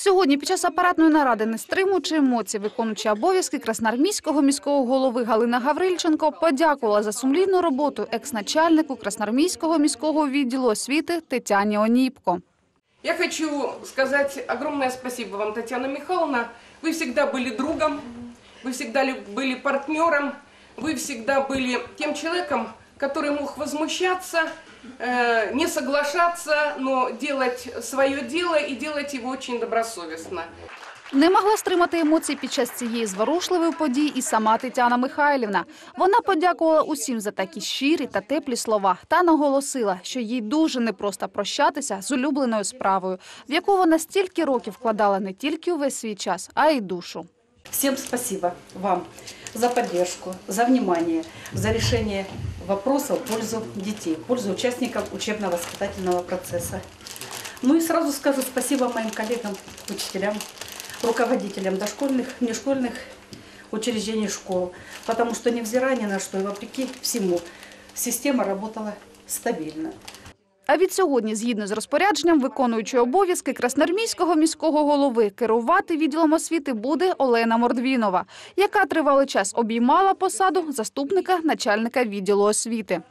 Сьогодні під час апаратної наради, не стримуючи емоцій, виконуючи обов'язки красноармійського міського голови Галина Гаврильченко подякувала за сумлінну роботу екс-начальнику красноармійського міського відділу освіти Тетяні Оніпко. Я хочу сказать огромное спасибо вам, Татьяна Михайловна. Вы всегда были другом, вы всегда ли- были партнером, вы всегда были тем человеком, который мог возмущаться, э, не соглашаться, но делать свое дело и делать его очень добросовестно. Не могла стримати емоцій під час цієї зворушливої події і сама Тетяна Михайлівна. Вона подякувала усім за такі щирі та теплі слова та наголосила, що їй дуже непросто прощатися з улюбленою справою, в яку вона стільки років вкладала не тільки увесь свій час, а й душу. Всем спасибо вам за поддержку, за внимание, за решение вопросов в пользу детей, в пользу участников учебно-воспитательного процесса. Ну и сразу скажу спасибо моим коллегам, учителям, руководителям дошкольных, внешкольных учреждений школ, потому что невзирая ни на что и вопреки всему, система работала стабильно. А від сьогодні, згідно з розпорядженням, виконуючої обов'язки красноармійського міського голови, керувати відділом освіти буде Олена Мордвінова, яка тривалий час обіймала посаду заступника начальника відділу освіти.